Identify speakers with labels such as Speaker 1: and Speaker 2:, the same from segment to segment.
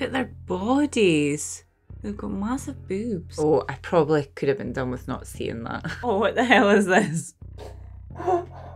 Speaker 1: Look at their bodies. They've got massive boobs. Oh, I probably could have been done with not seeing that. Oh, what the hell is this?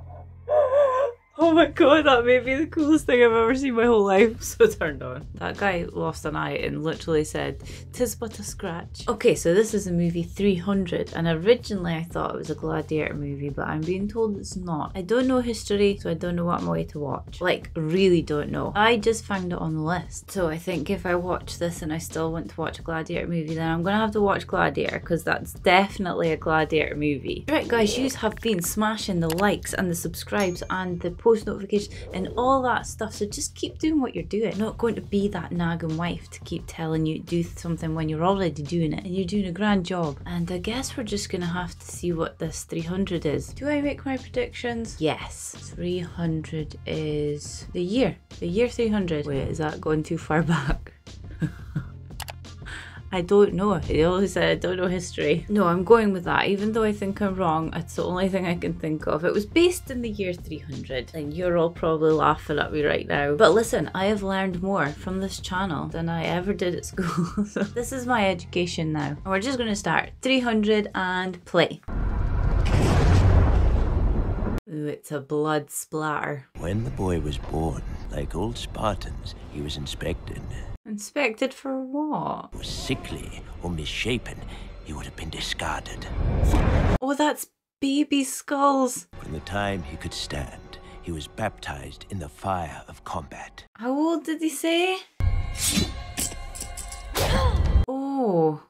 Speaker 1: Oh my god, that may be the coolest thing I've ever seen my whole life. So turned on. That guy lost an eye and literally said, Tis but a scratch. Okay, so this is a movie 300, and originally I thought it was a gladiator movie, but I'm being told it's not. I don't know history, so I don't know what I'm going to watch. Like, really don't know. I just found it on the list. So I think if I watch this and I still want to watch a gladiator movie, then I'm gonna have to watch Gladiator, because that's definitely a gladiator movie. Right, guys, you have been smashing the likes and the subscribes and the post notifications and all that stuff. So just keep doing what you're doing. Not going to be that nagging wife to keep telling you do something when you're already doing it and you're doing a grand job. And I guess we're just gonna have to see what this 300 is. Do I make my predictions? Yes. 300 is the year. The year 300. Wait, is that going too far back? I don't know. He always said I don't know history. No, I'm going with that. Even though I think I'm wrong, it's the only thing I can think of. It was based in the year 300, and you're all probably laughing at me right now. But listen, I have learned more from this channel than I ever did at school. so this is my education now. And we're just going to start 300 and play. Ooh, it's a blood splatter.
Speaker 2: When the boy was born, like old Spartans, he was inspected.
Speaker 1: Inspected for what?
Speaker 2: Was sickly or misshapen, he would have been discarded.
Speaker 1: Oh, that's baby skulls.
Speaker 2: From the time he could stand, he was baptized in the fire of combat.
Speaker 1: How old did he say? Oh.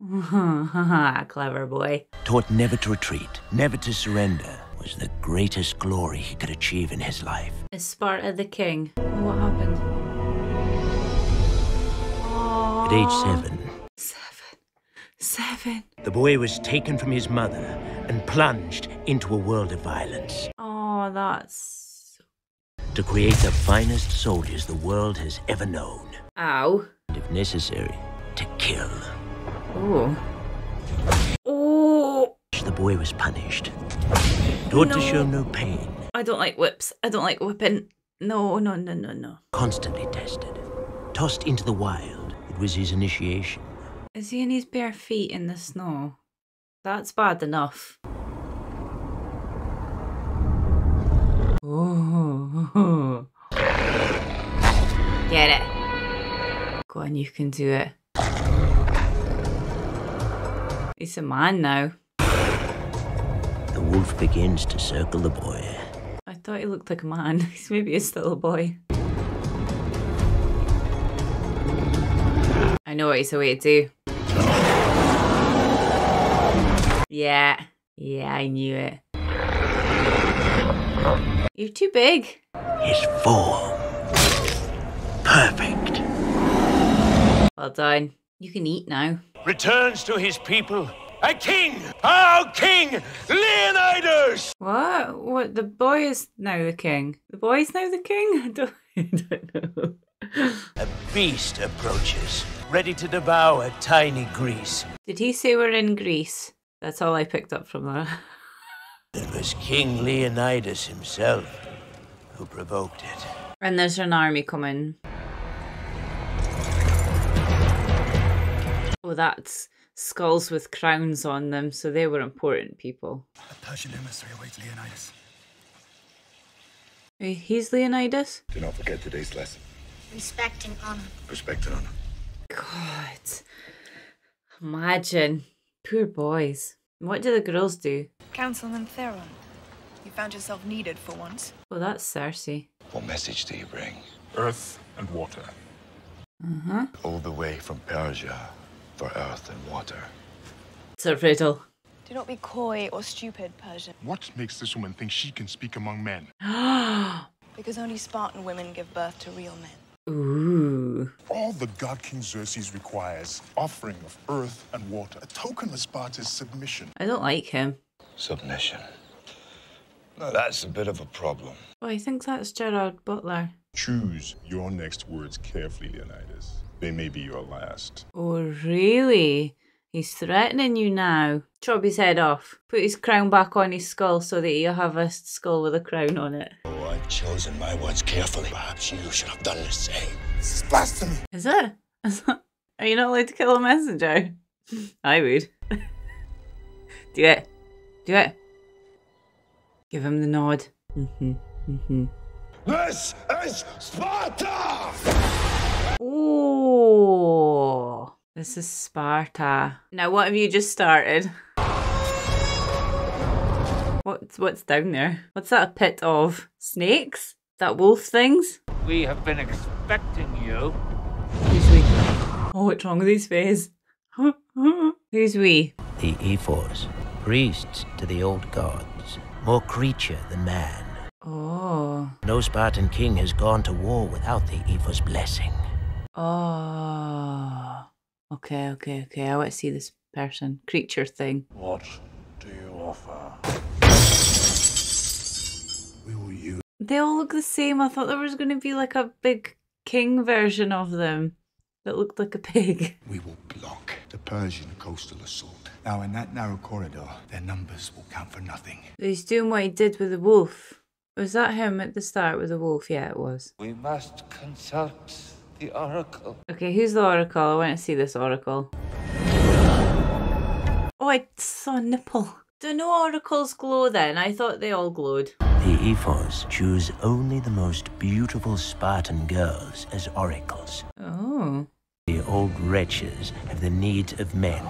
Speaker 1: Clever boy.
Speaker 2: Taught never to retreat, never to surrender, was the greatest glory he could achieve in his life.
Speaker 1: Is Sparta the king? What happened?
Speaker 2: At age seven,
Speaker 1: Seven. Seven.
Speaker 2: the boy was taken from his mother and plunged into a world of violence.
Speaker 1: Oh, that's.
Speaker 2: To create the finest soldiers the world has ever known.
Speaker 1: Ow.
Speaker 2: And if necessary, to kill.
Speaker 1: Oh. Oh.
Speaker 2: The boy was punished. Taught to show no pain.
Speaker 1: I don't like whips. I don't like whipping. No, no, no, no, no.
Speaker 2: Constantly tested. Tossed into the wild. It was his initiation.
Speaker 1: Is he in his bare feet in the snow? That's bad enough. Oh. Get it. Go on, you can do it. He's a man now.
Speaker 2: The wolf begins to circle the boy.
Speaker 1: I thought he looked like a man. He's maybe he's still a boy. I know what he's away to do. Yeah. Yeah, I knew it. You're too big.
Speaker 2: His form. Perfect.
Speaker 1: Well done. You can eat now.
Speaker 3: returns to his people a king, our king, Leonidas!
Speaker 1: What? What? The boy is now the king. The boy's now the king? I don't, I don't know.
Speaker 2: A beast approaches, ready to devour a tiny Greece.
Speaker 1: Did he say we're in Greece? That's all I picked up from that.
Speaker 2: It was King Leonidas himself who provoked it.
Speaker 1: And there's an army coming. Oh, that's skulls with crowns on them, so they were important people.
Speaker 4: A Persian emissary awaits Leonidas.
Speaker 1: He's Leonidas?
Speaker 5: Do not forget today's lesson.
Speaker 6: Respect and honor.
Speaker 5: Respect and honor.
Speaker 1: God. Imagine. Poor boys. What do the girls do?
Speaker 7: Councilman Theron, you found yourself needed for once.
Speaker 1: Well, that's Cersei.
Speaker 5: What message do you bring?
Speaker 4: Earth and water.
Speaker 1: Uh-huh.
Speaker 5: All the way from Persia for earth and water.
Speaker 1: It's a riddle.
Speaker 7: Do not be coy or stupid, Persian,
Speaker 4: What makes this woman think she can speak among men?
Speaker 7: because only Spartan women give birth to real men.
Speaker 1: Ooh.
Speaker 4: All the god King Xerxes requires, offering of earth and water, a token of Sparta's submission.
Speaker 1: I don't like him.
Speaker 5: Submission. Now that's a bit of a problem.
Speaker 1: Oh, he thinks that's Gerard Butler.
Speaker 4: Choose your next words carefully, Leonidas. They may be your last.
Speaker 1: Oh, really? He's threatening you now. Chop his head off. Put his crown back on his skull so that he'll have a skull with a crown on it.
Speaker 2: Oh, I
Speaker 5: I've chosen my words carefully. Perhaps you should have done the same.
Speaker 4: This is blasphemy.
Speaker 1: Is it? Is that- Are you not allowed to kill a messenger? I would. Do it. Do it. Give him the nod. Mm-hmm. Mm-hmm.
Speaker 5: This is Sparta!
Speaker 1: Oh, this is Sparta. Now, what have you just started? What's what's down there? What's that a pit of? Snakes? That wolf things?
Speaker 3: We have been expecting you.
Speaker 1: Who's we? Oh, what's wrong with his face? Who's we?
Speaker 2: The Ephors, priests to the old gods, more creature than man.
Speaker 1: Oh,
Speaker 2: No Spartan king has gone to war without the Ephors' blessing.
Speaker 1: Oh. Okay, okay, okay. I want to see this person, creature thing.
Speaker 5: What do you offer?
Speaker 4: We will use
Speaker 1: They all look the same. I thought there was going to be like a big king version of them that looked like a pig.
Speaker 4: we will block the Persian coastal assault. Now in that narrow corridor, their numbers will count for nothing.
Speaker 1: He's doing what he did with the wolf. Was that him at the start with the wolf? Yeah, it was.
Speaker 3: We must consult the oracle.
Speaker 1: Okay, who's the oracle? I want to see this oracle. Oh, I saw a nipple. Do no oracles glow then? I thought they all glowed.
Speaker 2: The Ephors choose only the most beautiful Spartan girls as oracles.
Speaker 1: Oh.
Speaker 2: The old wretches have the needs of men.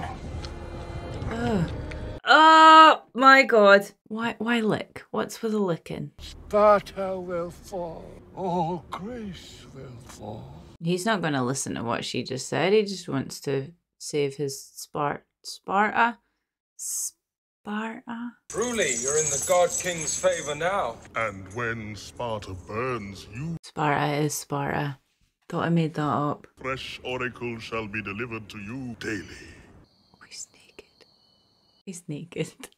Speaker 1: Oh my god. Why why lick? What's with the licking?
Speaker 5: Sparta will fall. All grace will fall.
Speaker 1: He's not going to listen to what she just said. He just wants to save his Spart Sparta. Sparta.
Speaker 6: Truly, you're in the God King's favor now.
Speaker 4: And when Sparta burns, you
Speaker 1: Sparta is Sparta. Thought I made that up.
Speaker 4: fresh oracle shall be delivered to you daily.
Speaker 1: Oh, he's naked. He's naked.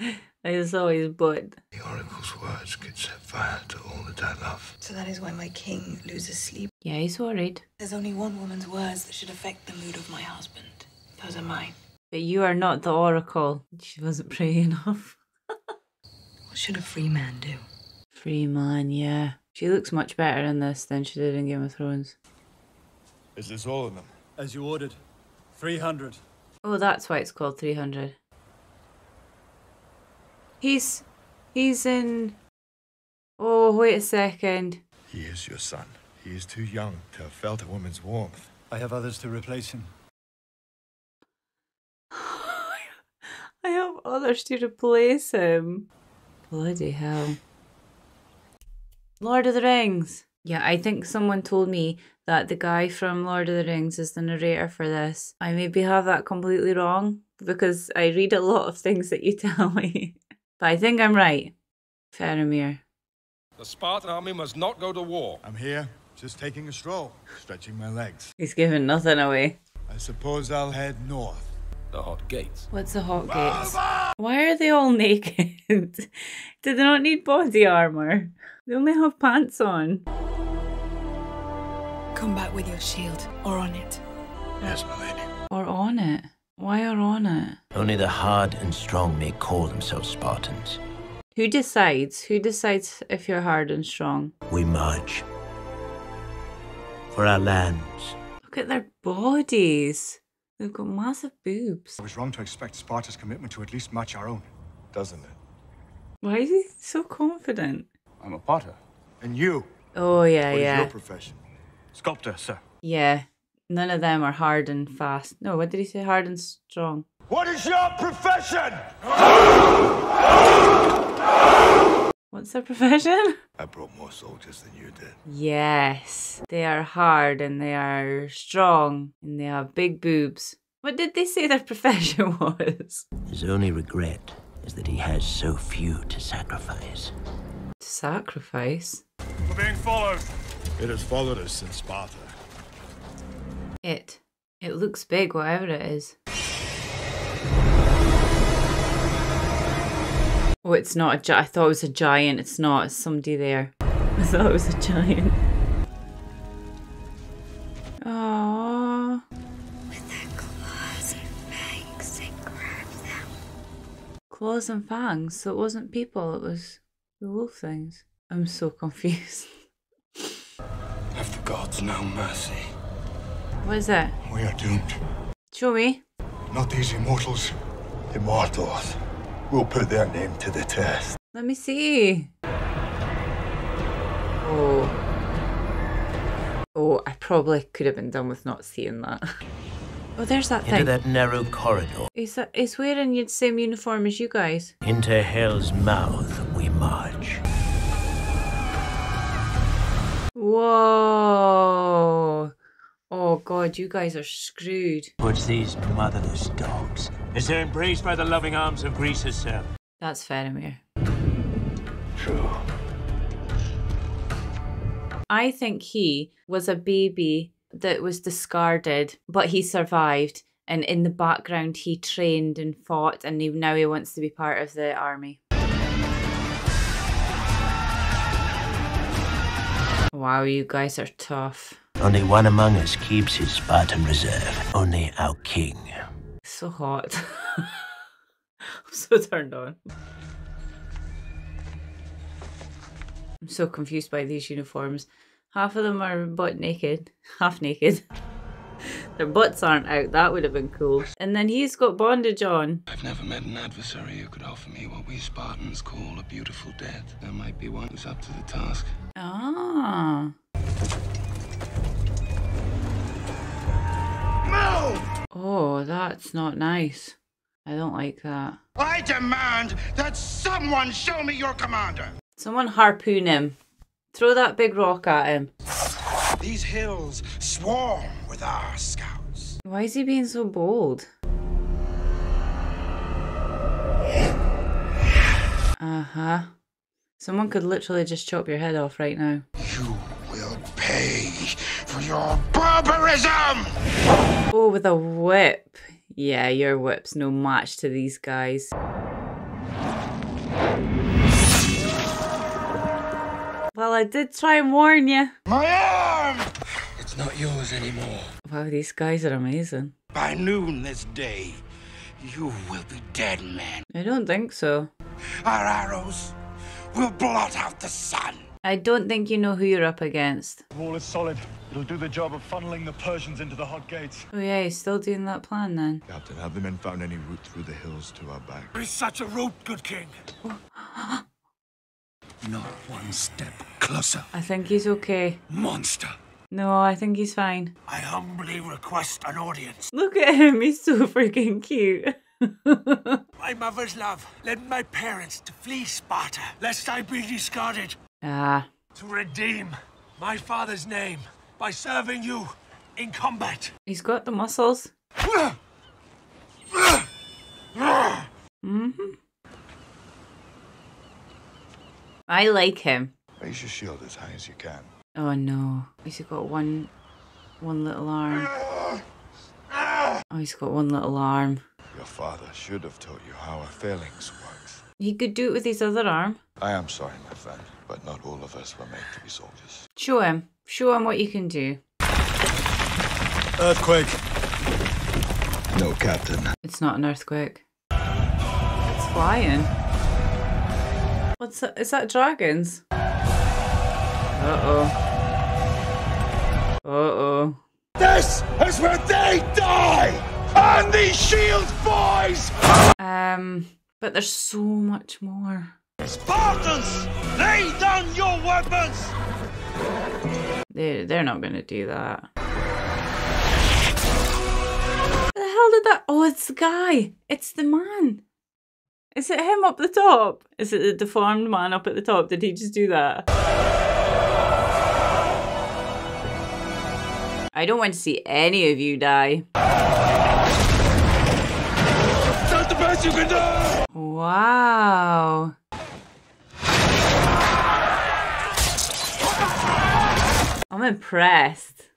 Speaker 1: I always saw his butt.
Speaker 5: The oracle's words could set fire to all that I love.
Speaker 7: So that is why my king loses sleep.
Speaker 1: Yeah, he's worried.
Speaker 7: There's only one woman's words that should affect the mood of my husband. Those are mine.
Speaker 1: But you are not the oracle. She wasn't pretty enough.
Speaker 7: What should a free man do?
Speaker 1: Free man, yeah. She looks much better in this than she did in Game of Thrones.
Speaker 5: Is this all of them?
Speaker 6: As you ordered. 300.
Speaker 1: Oh, that's why it's called 300. He's. He's in. Oh, wait a second.
Speaker 5: He is your son. He is too young to have felt a woman's warmth.
Speaker 6: I have others to replace him.
Speaker 1: I have others to replace him. Bloody hell. Lord of the Rings. Yeah, I think someone told me that the guy from Lord of the Rings is the narrator for this. I maybe have that completely wrong because I read a lot of things that you tell me. But I think I'm right. Faramir.
Speaker 6: The Spartan army must not go to war.
Speaker 4: I'm here, just taking a stroll, stretching my legs.
Speaker 1: He's giving nothing away.
Speaker 4: I suppose I'll head north.
Speaker 6: The hot gates.
Speaker 1: What's the hot gates? Why are they all naked? Do they not need body armor? They only have pants on.
Speaker 7: Combat with your shield or on it.
Speaker 5: Yes, my lady.
Speaker 1: Or on it. Why are on it?
Speaker 2: Only the hard and strong may call themselves Spartans.
Speaker 1: Who decides? Who decides if you're hard and strong?
Speaker 2: We march. For our lands.
Speaker 1: Look at their bodies. They've got massive boobs.
Speaker 4: I was wrong to expect Sparta's commitment to at least match our own.
Speaker 5: Doesn't it?
Speaker 1: Why is he so confident?
Speaker 4: I'm a potter. And you?
Speaker 1: Oh yeah,
Speaker 4: What is
Speaker 1: yeah.
Speaker 4: your profession? Sculptor, sir.
Speaker 1: Yeah. None of them are hard and fast. No, what did he say? Hard and strong.
Speaker 5: What is your profession?
Speaker 1: What's their profession?
Speaker 5: I brought more soldiers than you did.
Speaker 1: Yes. They are hard and they are strong and they have big boobs. What did they say their profession was?
Speaker 2: His only regret is that he has so few to sacrifice.
Speaker 1: Sacrifice?
Speaker 6: We're being followed.
Speaker 4: It has followed us since Sparta.
Speaker 1: It. It looks big, whatever it is. Oh, it's not a gi- I thought it was a giant. It's not. It's somebody there. I thought it was a giant. Aww.
Speaker 7: With their claws and fangs, they grab them.
Speaker 1: Claws and fangs. So it wasn't people, it was the wolf things. I'm so confused.
Speaker 5: Have the gods no mercy?
Speaker 1: What is that?
Speaker 4: We are doomed.
Speaker 1: Show me.
Speaker 4: Not these immortals.
Speaker 5: Immortals. We'll put their name to the test.
Speaker 1: Let me see. Oh. Oh, I probably could have been done with not seeing that. Oh, there's that
Speaker 2: Into
Speaker 1: thing.
Speaker 2: that narrow corridor.
Speaker 1: He's, he's wearing the same uniform as you guys.
Speaker 2: Into hell's mouth we march.
Speaker 1: Whoa. Oh, God, you guys are screwed.
Speaker 2: Towards these motherless dogs, as they're embraced by the loving arms of Greece herself.
Speaker 1: That's Faramir.
Speaker 5: True.
Speaker 1: I think he was a baby that was discarded, but he survived. And in the background, he trained and fought, and he, now he wants to be part of the army. Wow, you guys are tough.
Speaker 2: Only one among us keeps his Spartan reserve. Only our king.
Speaker 1: So hot. I'm so turned on. I'm so confused by these uniforms. Half of them are butt naked, half naked. Their butts aren't out. That would have been cool. And then he's got bondage on.
Speaker 5: I've never met an adversary who could offer me what we Spartans call a beautiful death. There might be one who's up to the task.
Speaker 1: Ah. Oh, that's not nice. I don't like that.
Speaker 8: I demand that someone show me your commander.
Speaker 1: Someone harpoon him. Throw that big rock at him.
Speaker 8: These hills swarm with our scouts.
Speaker 1: Why is he being so bold? Uh huh. Someone could literally just chop your head off right now.
Speaker 8: You will pay your barbarism!
Speaker 1: Oh, with a whip. Yeah, your whip's no match to these guys. Well, I did try and warn you.
Speaker 8: My arm!
Speaker 5: It's not yours anymore.
Speaker 1: Wow, these guys are amazing.
Speaker 8: By noon this day, you will be dead men.
Speaker 1: I don't think so.
Speaker 8: Our arrows will blot out the sun.
Speaker 1: I don't think you know who you're up against.
Speaker 6: The wall is solid. It'll do the job of funneling the Persians into the hot gates.
Speaker 1: Oh yeah, he's still doing that plan then.
Speaker 4: Captain, have the men found any route through the hills to our back?
Speaker 3: There is such a route, good king.
Speaker 5: Not one step closer.
Speaker 1: I think he's okay.
Speaker 5: Monster.
Speaker 1: No, I think he's fine.
Speaker 3: I humbly request an audience.
Speaker 1: Look at him, he's so freaking cute.
Speaker 3: My mother's love led my parents to flee Sparta, lest I be discarded.
Speaker 1: Ah,
Speaker 3: To redeem my father's name by serving you in combat.
Speaker 1: he's got the muscles. Mm-hmm. I like him.
Speaker 4: Raise your shield as high as you can.
Speaker 1: Oh no, he's got one, one little arm. Oh, he's got one little arm.
Speaker 4: Your father should have taught you how a phalanx works.
Speaker 1: He could do it with his other arm.
Speaker 4: I am sorry, my friend, but not all of us were made to be soldiers.
Speaker 1: Show him. Show him what you can do.
Speaker 6: Earthquake.
Speaker 4: No, Captain.
Speaker 1: It's not an earthquake. It's flying. What's that? Is that dragons? Uh oh. Uh oh.
Speaker 8: This is where they die! And these shields, boys!
Speaker 1: Um, but there's so much more.
Speaker 8: Spartans, lay down your weapons!
Speaker 1: They they're not gonna do that. The hell did that? Oh, it's the guy. It's the man. Is it him up the top? Is it the deformed man up at the top? Did he just do that? I don't want to see any of you die.
Speaker 8: You can do!
Speaker 1: Wow. I'm impressed.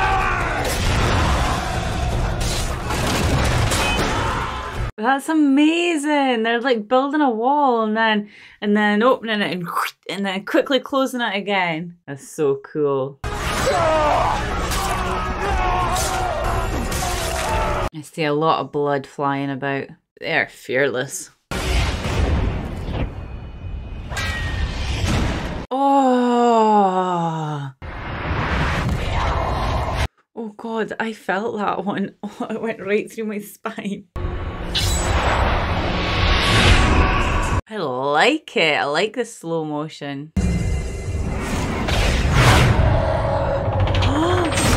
Speaker 1: That's amazing. They're like building a wall and then and then opening it and and then quickly closing it again. That's so cool. I see a lot of blood flying about. They're fearless. Oh, Oh. Oh god, I felt that one. Oh, it went right through my spine. I like it. I like the slow motion.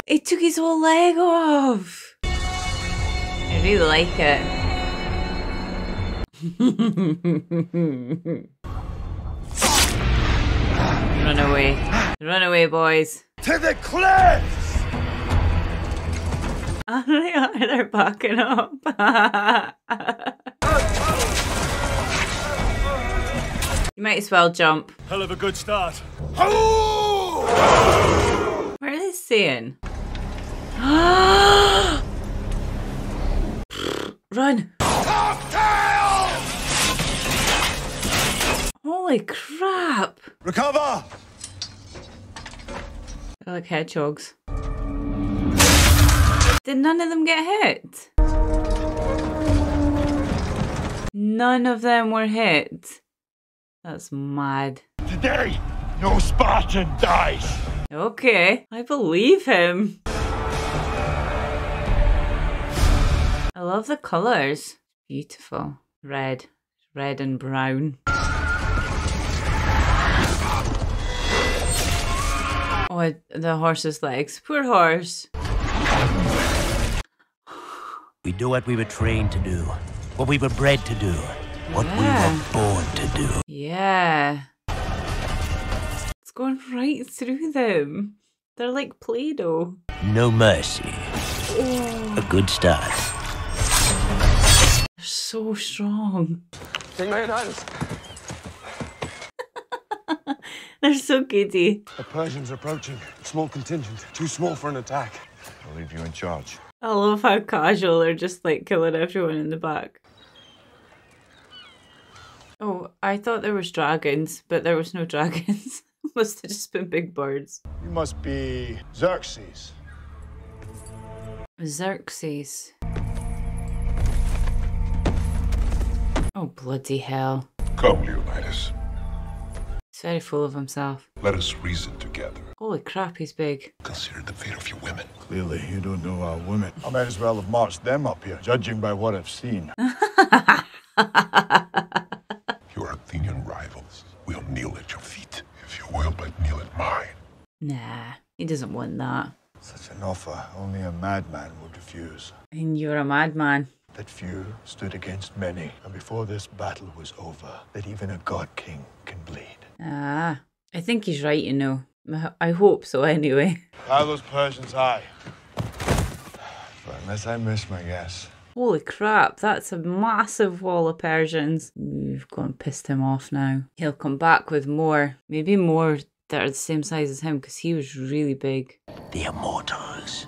Speaker 1: it took his whole leg off. I really like it. Run away. Run away, boys.
Speaker 8: To the cliffs!
Speaker 1: Oh, they are. They're backing up. you might as well jump.
Speaker 6: Hell of a good start.
Speaker 1: What are they saying? Run! Holy crap!
Speaker 8: Recover!
Speaker 1: They're like hedgehogs. Did none of them get hit? None of them were hit. That's mad.
Speaker 8: Today, no Spartan dies!
Speaker 1: Okay, I believe him. I love the colours. Beautiful. Red. Red and brown. Oh, the horse's legs. Poor horse.
Speaker 2: We do what we were trained to do, what we were bred to do, what we were born to do.
Speaker 1: Yeah. It's going right through them. They're like Play Doh.
Speaker 2: No mercy. A good start.
Speaker 1: They're so strong.
Speaker 3: King Leonidas.
Speaker 1: They're so giddy.
Speaker 8: The Persians are approaching. Small contingent. Too small for an attack. I'll leave you in charge.
Speaker 1: I love how casual they're just like killing everyone in the back. Oh, I thought there was dragons, but there was no dragons. Must have just been big birds.
Speaker 4: You must be Xerxes.
Speaker 1: Xerxes. Oh, bloody hell.
Speaker 9: Come, Leonidas.
Speaker 1: He's very full of himself.
Speaker 9: Let us reason together.
Speaker 1: Holy crap, he's big.
Speaker 9: Consider the fate of your women.
Speaker 4: Clearly, you don't know our women. I might as well have marched them up here, judging by what I've seen.
Speaker 9: Your Athenian rivals will kneel at your feet if you will but kneel at mine.
Speaker 1: Nah, he doesn't want that.
Speaker 4: Such an offer only a madman would refuse.
Speaker 1: And you're a madman.
Speaker 4: That few stood against many, and before this battle was over, that even a god king can bleed.
Speaker 1: Ah, I think he's right, you know. I- I hope so, anyway.
Speaker 4: Are those Persians high? But unless I miss my guess,
Speaker 1: Holy crap, that's a massive wall of Persians. We've gone pissed him off now. He'll come back with more. Maybe more that are the same size as him because he was really big.
Speaker 2: The immortals.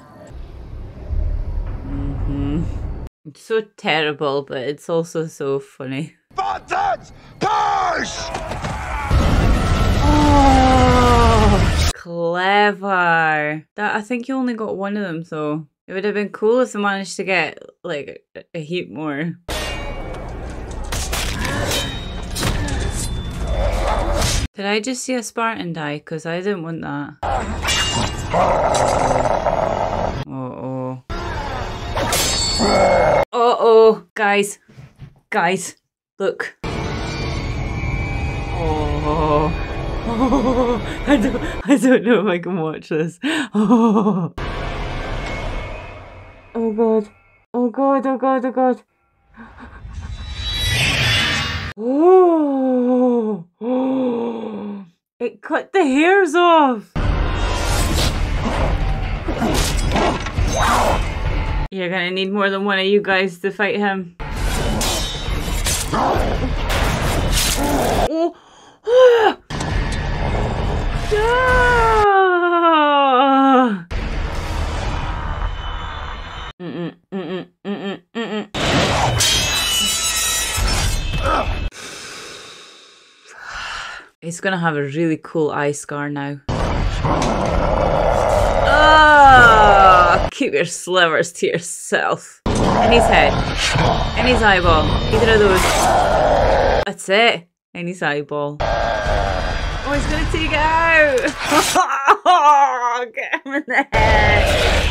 Speaker 1: Mm hmm It's so terrible, but it's also so funny.
Speaker 8: Spartans! Push!
Speaker 1: Oh, clever. That I think you only got one of them, so it would have been cool if they managed to get like a, a heap more. Did I just see a Spartan die? Because I didn't want that. Uh oh. Uh oh, guys, guys, look. Oh. Oh, I don't, I don't know if I can watch this. Oh. Oh god. Oh god, oh god, oh god. Oh. oh. It cut the hairs off. You're gonna need more than one of you guys to fight him. Oh. Ah! Ah! He's gonna have a really cool eye scar now. Ah! Keep your slivers to yourself. In his head. In his eyeball. Either of those. That's it. In his eyeball. Oh, he's gonna take it out! Get him in the head!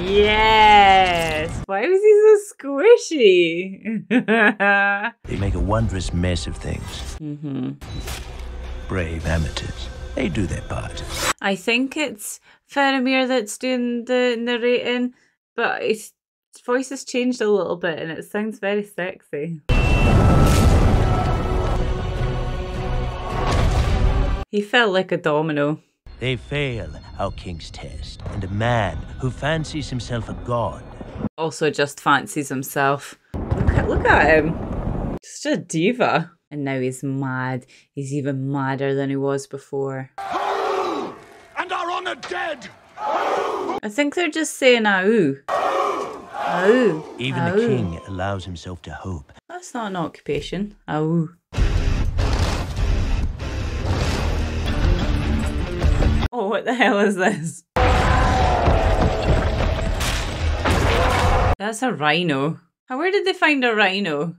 Speaker 1: Yes! Why was he so squishy?
Speaker 2: They make a wondrous mess of things.
Speaker 1: mm-hmm.
Speaker 2: Brave amateurs. They do their part.
Speaker 1: I think it's Faramir that's doing the narrating, but his voice has changed a little bit and it sounds very sexy. He fell like a domino.
Speaker 2: They fail our king's test, and a man who fancies himself a god
Speaker 1: Also just fancies himself. Look at, look at him. Just a diva. And now he's mad. He's even madder than he was before.
Speaker 8: And our honor dead!
Speaker 1: I think they're just saying ah, "Ow." Ow.
Speaker 2: Ah, even
Speaker 1: Ow.
Speaker 2: the ah, king allows himself to hope.
Speaker 1: That's not an occupation. Ow. What the hell is this? That's a rhino. How- Where did they find a rhino?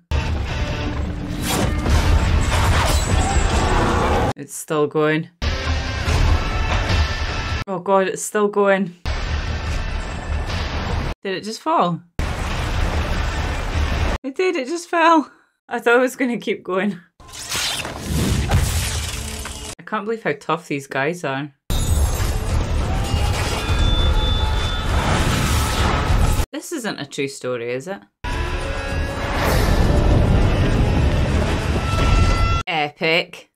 Speaker 1: It's still going. Oh god, it's still going. Did it just fall? It did, it just fell. I thought it was going to keep going. I can't believe how tough these guys are. This isn't a true story, is it? Epic.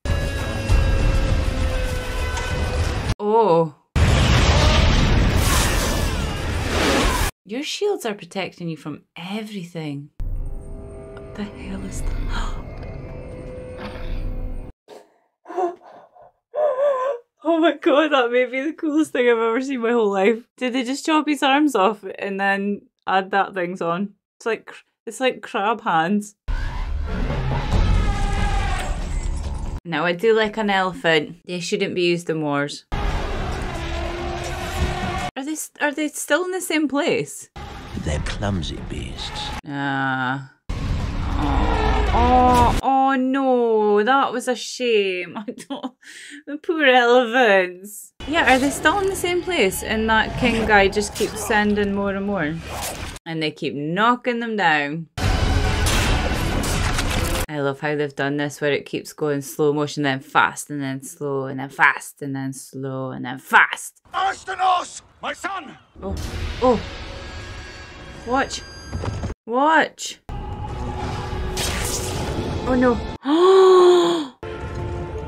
Speaker 1: Oh. Your shields are protecting you from everything. What the hell is that? Oh my god, that may be the coolest thing I've ever seen my whole life. Did they just chop his arms off and then add that things on? It's like it's like crab hands. Now I do like an elephant. They shouldn't be used in wars. Are they are they still in the same place?
Speaker 2: They're clumsy beasts.
Speaker 1: Ah. Oh, oh, no, that was a shame. I don't, the poor elephants. Yeah, are they still in the same place? And that king guy just keeps sending more and more. And they keep knocking them down. I love how they've done this where it keeps going slow motion, then fast, and then slow, and then fast, and then slow, and then fast.
Speaker 8: Astinos! My son!
Speaker 1: Oh, oh. Watch. Watch. Oh no.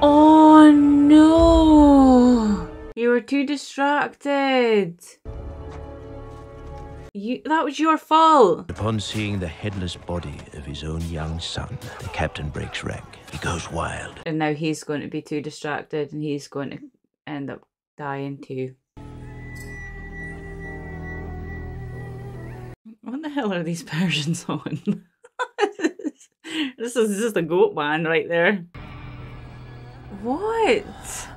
Speaker 1: oh no. You were too distracted. You that was your fault.
Speaker 2: Upon seeing the headless body of his own young son, the captain breaks rank. He goes wild.
Speaker 1: And now he's going to be too distracted and he's going to end up dying too. What the hell are these Persians on? this is just a goat man right there. What?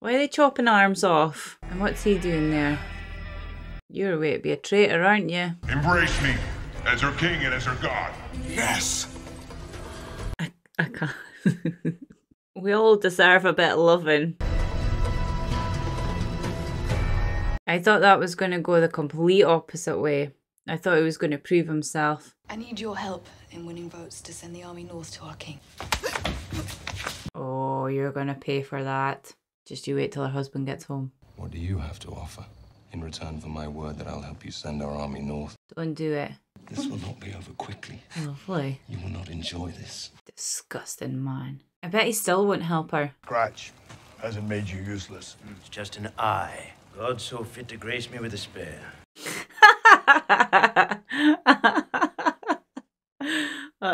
Speaker 1: Why are they chopping arms off? And what's he doing there? You're a way to be a traitor, aren't you?
Speaker 9: Embrace me as her king and as her god.
Speaker 8: Yes!
Speaker 1: I can't. we all deserve a bit of loving. I thought that was going to go the complete opposite way. I thought he was going to prove himself.
Speaker 7: I need your help in winning votes to send the army north to our king.
Speaker 1: Oh, you're going to pay for that. Just you wait till her husband gets home.
Speaker 5: What do you have to offer in return for my word that I'll help you send our army north?
Speaker 1: Don't do it.
Speaker 5: This will not be over quickly.
Speaker 1: Lovely.
Speaker 5: You will not enjoy this.
Speaker 1: Disgusting man. I bet he still won't help her.
Speaker 4: Scratch hasn't made you useless.
Speaker 2: It's just an eye. God so fit to grace me with a spare.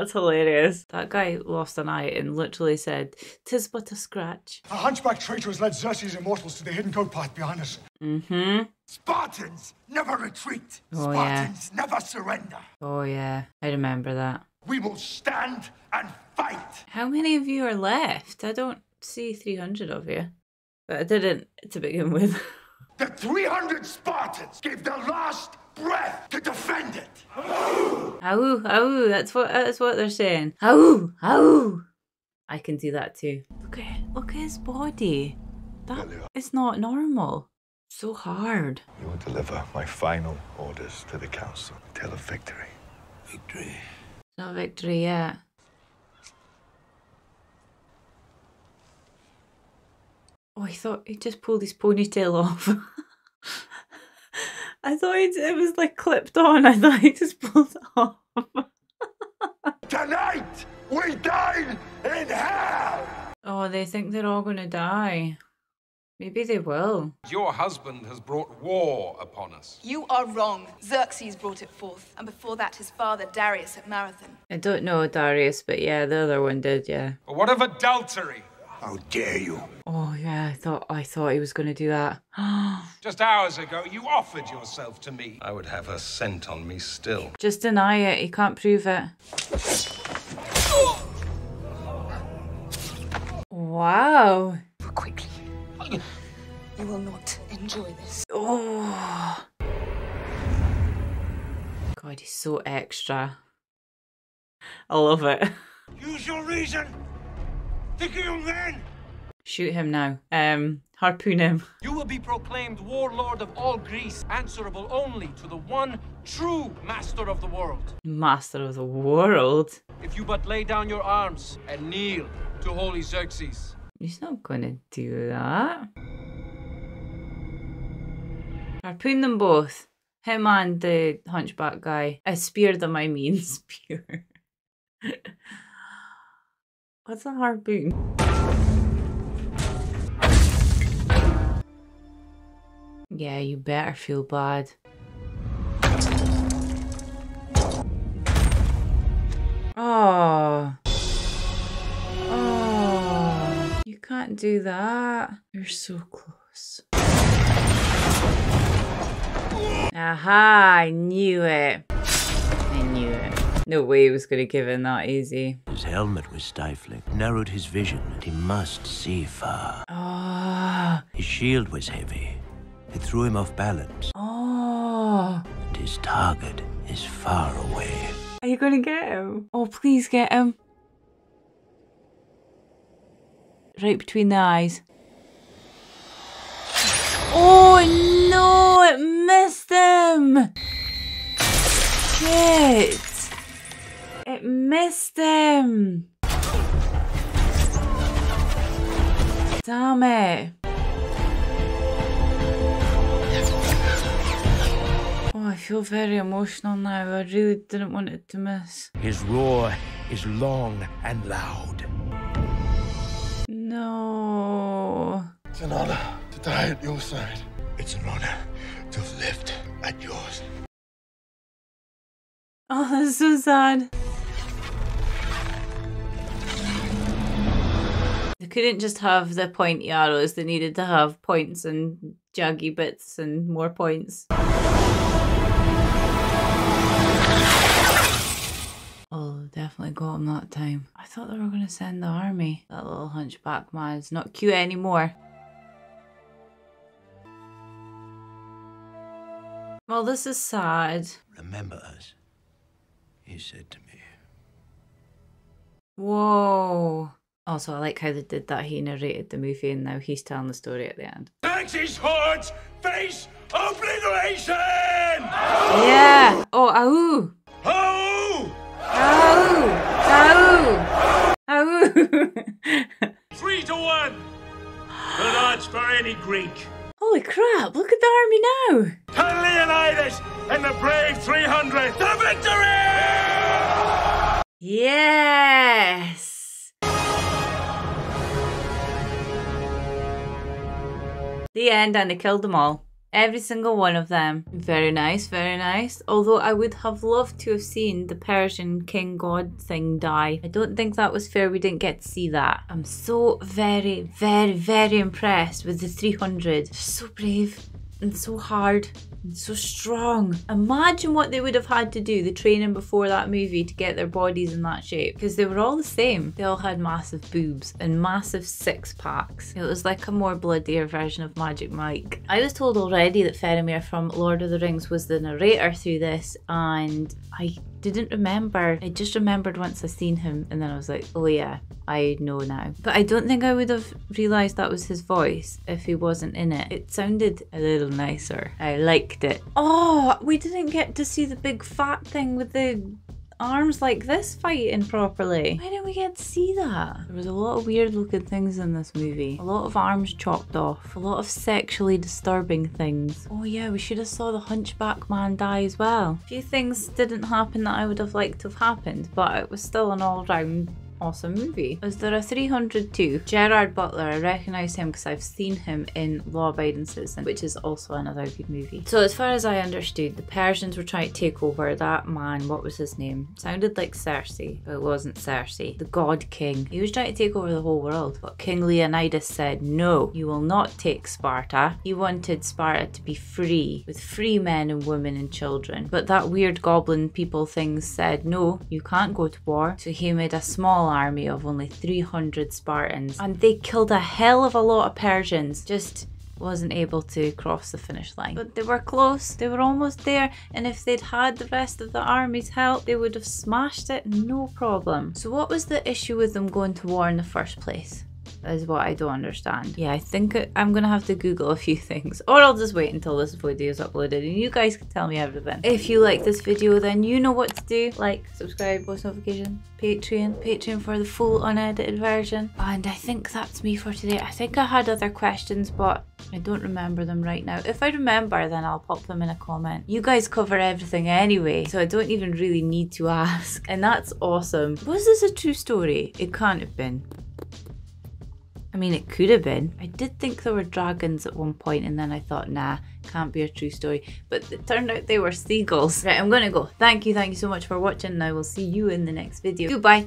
Speaker 1: That's hilarious. That guy lost an eye and literally said, "Tis but a scratch."
Speaker 4: A hunchback traitor has led Xerxes' immortals to the hidden goat path behind us.
Speaker 1: Mm-hmm.
Speaker 8: Spartans never retreat.
Speaker 1: Oh, yeah.
Speaker 8: Spartans never surrender.
Speaker 1: Oh yeah, I remember that.
Speaker 8: We will stand and fight.
Speaker 1: How many of you are left? I don't see 300 of you. But I didn't to begin with.
Speaker 8: The 300 Spartans gave their last breath to defend it.
Speaker 1: Ow, ow, that's what that's what they're saying. Ow, ow. I can do that too. Look at look at his body. That is not normal. So hard.
Speaker 6: You will deliver my final orders to the council. Tale of victory.
Speaker 2: Victory.
Speaker 1: Not victory yet. Oh, I thought he just pulled his ponytail off. I thought it, it was like clipped on. I thought he just pulled it off.
Speaker 8: Tonight, we dine in hell!
Speaker 1: Oh, they think they're all gonna die. Maybe they will.
Speaker 10: Your husband has brought war upon us.
Speaker 7: You are wrong. Xerxes brought it forth, and before that, his father Darius at Marathon.
Speaker 1: I don't know Darius, but yeah, the other one did, yeah.
Speaker 10: But what of adultery?
Speaker 8: How dare you?
Speaker 1: Oh yeah, I thought I thought he was gonna do that.
Speaker 10: Just hours ago, you offered yourself to me. I would have her scent on me still.
Speaker 1: Just deny it. He can't prove it. Wow.
Speaker 7: Quickly. You will not enjoy this.
Speaker 1: Oh. God, he's so extra. I love it.
Speaker 8: Use your reason. Your men.
Speaker 1: Shoot him now. Um, harpoon him.
Speaker 11: You will be proclaimed warlord of all Greece, answerable only to the one true master of the world.
Speaker 1: Master of the world.
Speaker 11: If you but lay down your arms and kneel to holy Xerxes.
Speaker 1: He's not gonna do that. Harpoon them both. Him and the hunchback guy. I spear them, I mean spear. What's a harpoon? Yeah, you better feel bad. Oh. Oh. You can't do that. You're so close. Aha, I knew it. I knew it. No way he was going to give in that easy.
Speaker 2: His helmet was stifling, narrowed his vision, and he must see far.
Speaker 1: Oh.
Speaker 2: His shield was heavy. It threw him off balance,
Speaker 1: Oh.
Speaker 2: and his target is far away.
Speaker 1: Are you going to get him? Oh, please get him. Right between the eyes. Oh no, it missed him! Shit! It missed him! Damn it! Oh, I feel very emotional now. I really didn't want it to miss.
Speaker 8: His roar is long and loud.
Speaker 1: No.
Speaker 4: It's an honor to die at your side.
Speaker 8: It's an honor to have lived at yours.
Speaker 1: Oh, that's so sad. They couldn't just have the pointy arrows, they needed to have points and jaggy bits and more points. Oh, definitely got him that time. I thought they were going to send the army. That little hunchback man's not cute anymore. Well, this is sad.
Speaker 2: Remember us, he said to me.
Speaker 1: Whoa. Also, I like how they did that. He narrated the movie and now he's telling the story at the end.
Speaker 8: Xerxes hordes face obliteration!
Speaker 1: Yeah. Oh, ahoo.
Speaker 8: Oh!
Speaker 1: Ahoo. Ahoo. Ahoo.
Speaker 8: Three to one! The odds for any Greek.
Speaker 1: Holy crap, look at the army now.
Speaker 8: To Leonidas and the brave 300! The victory!
Speaker 1: Yes. The end, and they killed them all. Every single one of them. Very nice, very nice. Although I would have loved to have seen the Persian king god thing die. I don't think that was fair we didn't get to see that. I'm so very, very, very impressed with the 300. So brave and so hard and so strong. Imagine what they would have had to do, the training before that movie, to get their bodies in that shape. Because they were all the same. They all had massive boobs and massive six packs. It was like a more bloodier version of Magic Mike. I was told already that Faramir from Lord of the Rings was the narrator through this, and I didn't remember. I just remembered once I seen him and then I was like, oh yeah, I know now. But I don't think I would have realised that was his voice if he wasn't in it. It sounded a little nicer. I liked it. Oh, we didn't get to see the big fat thing with the arms like this fighting properly. Why didn't we get to see that? There was a lot of weird looking things in this movie. A lot of arms chopped off. A lot of sexually disturbing things. Oh yeah, we should have saw the hunchback man die as well. A few things didn't happen that I would have liked to have happened, but it was still an all round awesome movie. Was there a 302? Gerard Butler, I recognise him because I've seen him in Law Abiding Citizen, which is also another good movie. So as far as I understood, the Persians were trying to take over that man, what was his name? Sounded like Cersei, but it wasn't Cersei. The God King. He was trying to take over the whole world, but King Leonidas said, no, you will not take Sparta. He wanted Sparta to be free, with free men and women and children. But that weird goblin people thing said, no, you can't go to war. So he made a small army of only 300 Spartans and they killed a hell of a lot of Persians. Just wasn't able to cross the finish line. But they were close, they were almost there, and if they'd had the rest of the army's help, they would have smashed it no problem. So, what was the issue with them going to war in the first place? Is what I don't understand. Yeah, I think I'm gonna have to Google a few things, or I'll just wait until this video is uploaded and you guys can tell me everything. If you like this video, then you know what to do. Like, subscribe, post notification, Patreon, Patreon for the full unedited version. And I think that's me for today. I think I had other questions, but I don't remember them right now. If I remember, then I'll pop them in a comment. You guys cover everything anyway, so I don't even really need to ask. And that's awesome. Was this a true story? It can't have been. I mean, it could have been. I did think there were dragons at one point, and then I thought, nah, can't be a true story. But it turned out they were seagulls. Right, I'm gonna go. Thank you, thank you so much for watching, and I will see you in the next video. Goodbye.